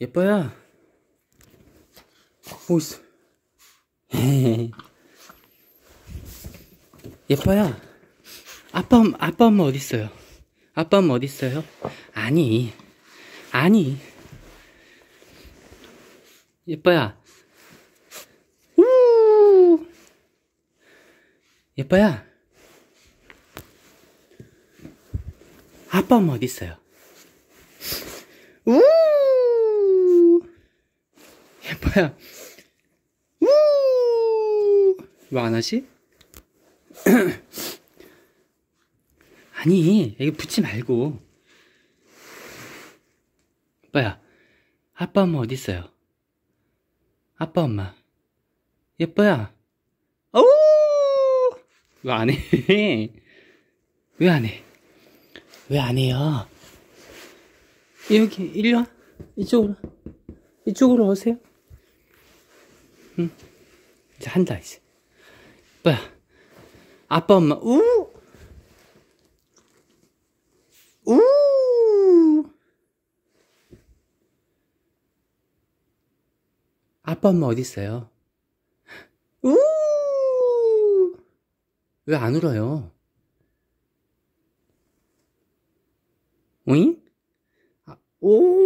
예뻐야. 뭐 있어? 예뻐야. 아빠, 엄- 아빠 엄마 어디 있어요? 아빠 엄마 어디 있어요? 아니, 아니. 예뻐야. 우. 예뻐야. 아빠 엄마 어디 있어요? 우. 예뻐야. 우. 왜 안 하시? 아니, 여기 붙지 말고. 예뻐야. 아빠 엄마 어디 있어요? 아빠 엄마. 예뻐야. 오! 왜안 해? 왜 안 해? 왜 안 해요? 여기, 이리 와. 이쪽으로. 이쪽으로 오세요. 응. 이제 한다, 이제. 뭐야. 아빠, 엄마, 우! 우! 아빠, 엄마 어디 있어요? 우! 왜안 울어요? 오잉? 아, 오!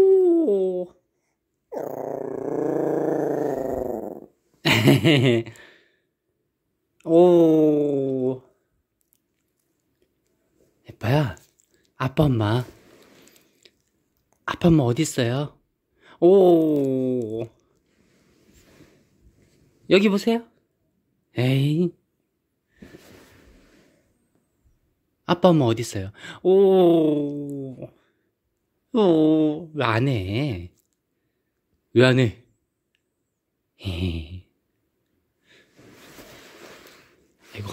오. 예뻐야, 아빠, 엄마. 아빠, 엄마 어디 있어요? 오. 여기 보세요. 에이. 아빠, 엄마 어디 있어요? 오. 오. 왜 안 해? 왜 안 해? 헤헤. 아이고,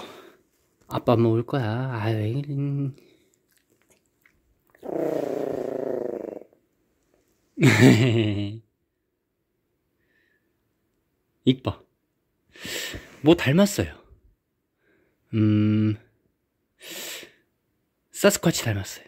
아빠 올 거야. 아유, 음. 이뻐. 뭐 닮았어요. 음, 사스쿼치 닮았어요.